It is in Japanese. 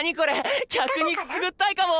何これ？客にくすぐったいかも。